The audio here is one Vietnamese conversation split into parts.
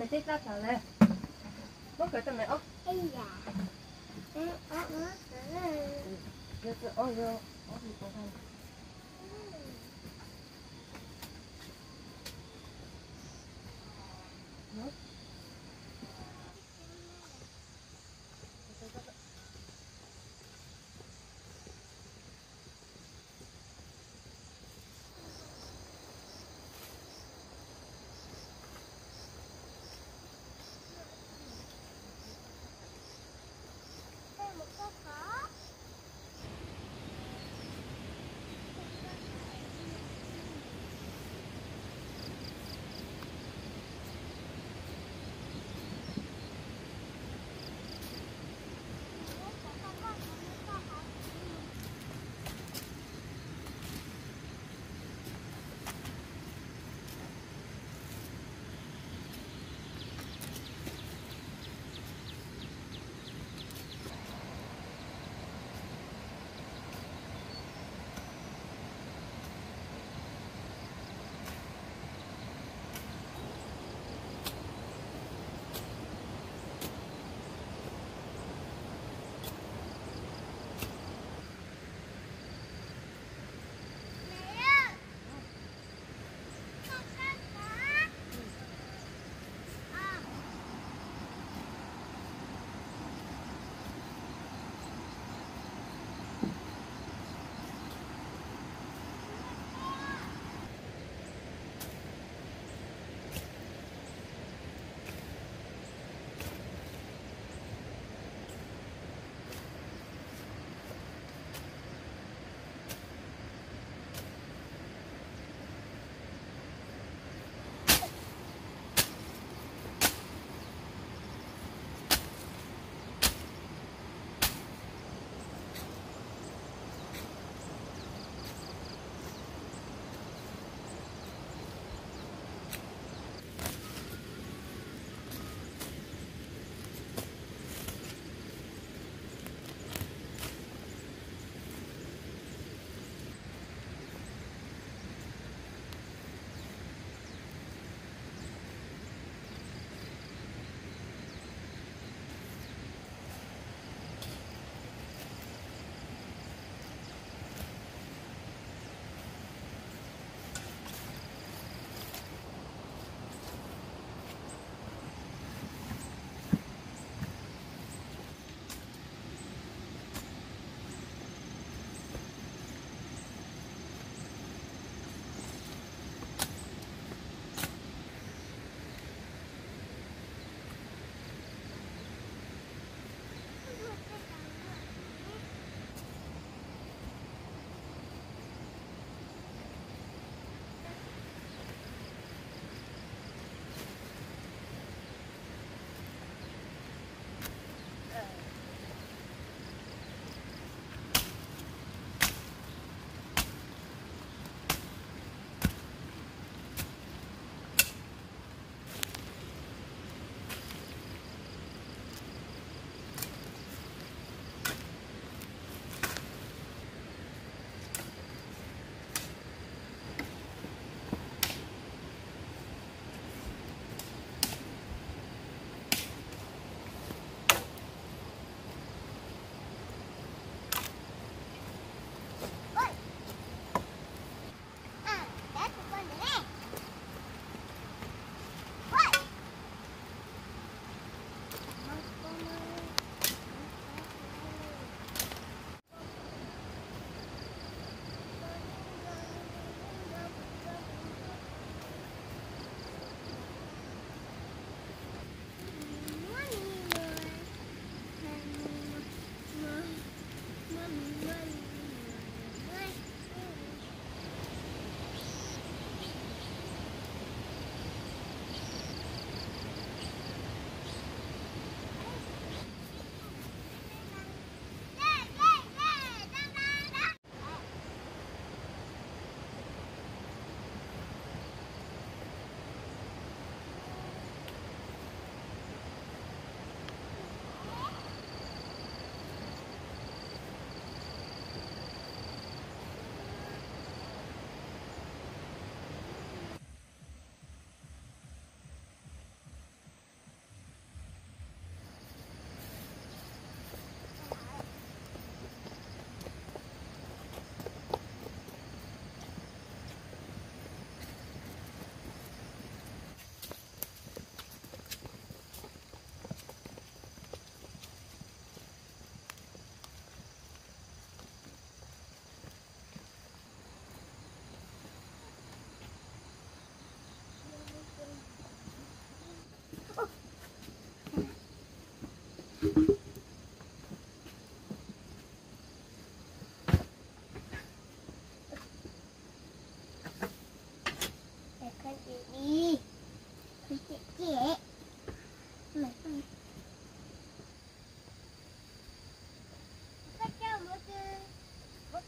mẹ thích ra thở lên. Bố cái tầm này ốc. Ây da. Ê, Mommy, mommy.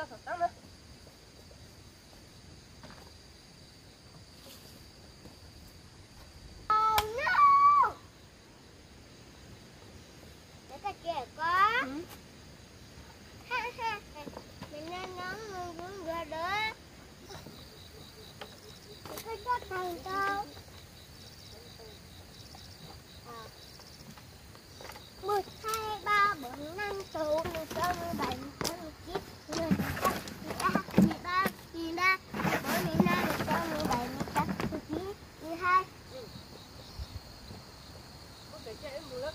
Tao thật tao nữa kìa có. Ừ. Mình nên nóng mình cũng vừa đó. Cái có thằng đâu. À. một hai ba bốn năm sáu mười sáu mười bảy 给母的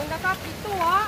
Cho bạn của mình đã có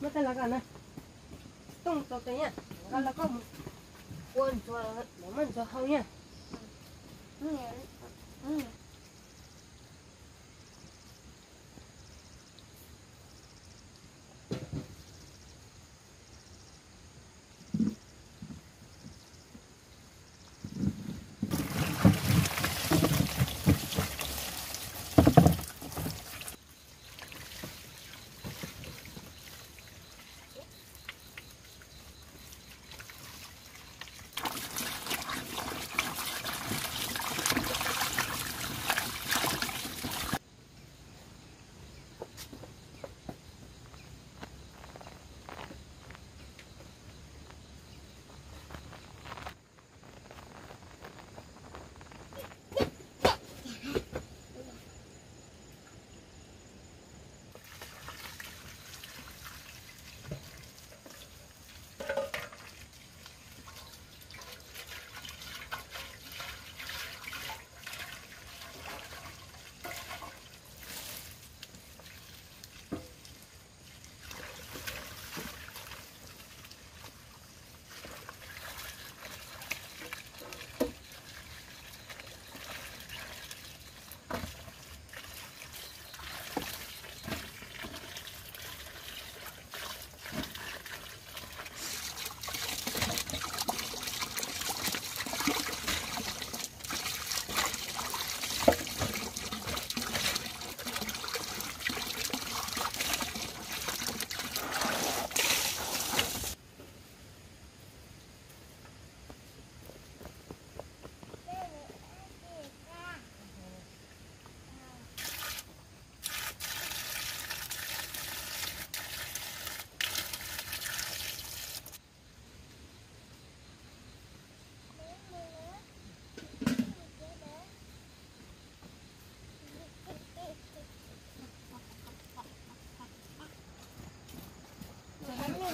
mất tay là cả này tung cho cái nhá là là có quên cho nó mình cho không nhá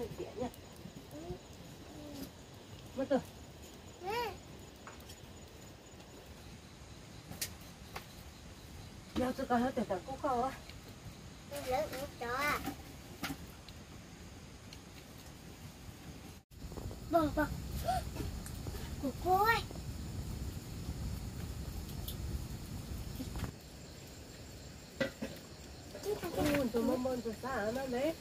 lời chuyện nha mất rồi nhau cho con hết từ từ cũng khó á Bông bông Của cô ơi từ mông mông từ xa nó đấy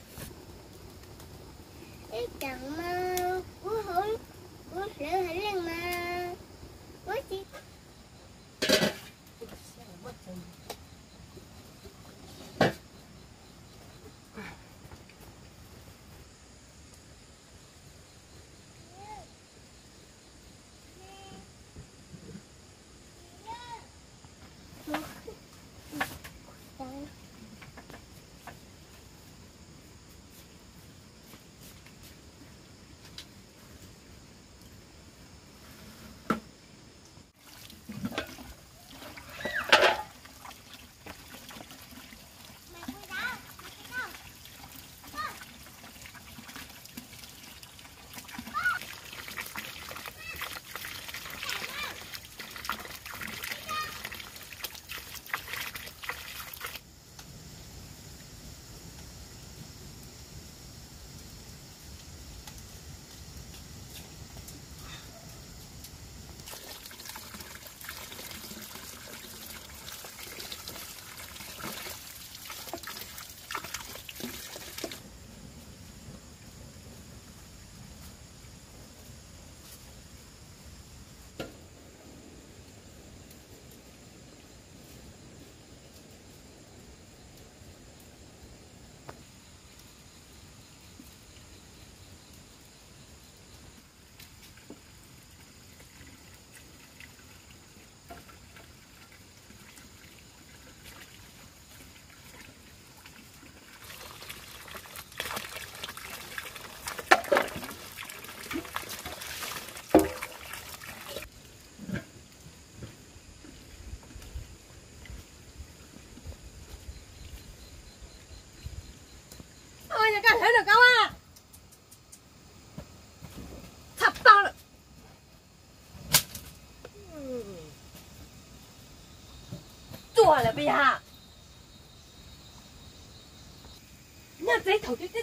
喺度搞啊！插爆啦！做了不要？那贼头就这。